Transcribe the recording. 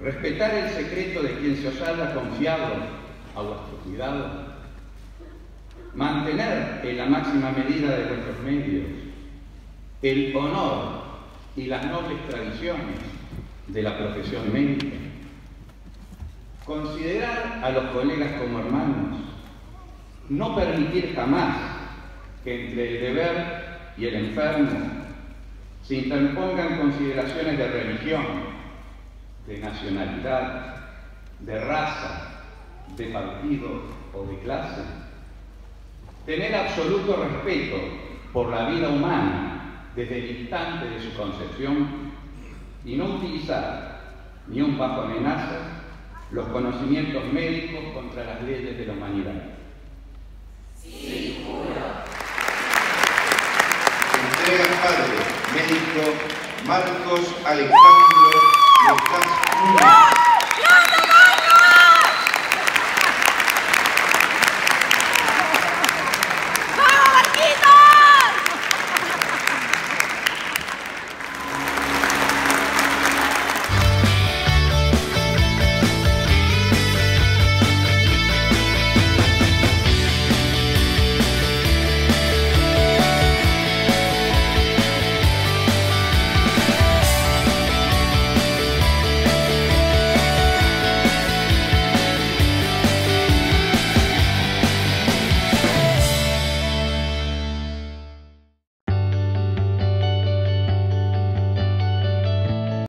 respetar el secreto de quien se os haya confiado a vuestro cuidado, mantener en la máxima medida de vuestros medios el honor y las nobles tradiciones de la profesión médica, considerar a los colegas como hermanos, no permitir jamás que entre el deber y el enfermo se interpongan consideraciones de religión, de nacionalidad, de raza, de partido o de clase. Tener absoluto respeto por la vida humana desde el instante de su concepción y no utilizar ni un bajo amenaza los conocimientos médicos contra las leyes de la humanidad. Marcos Alejandro Lucas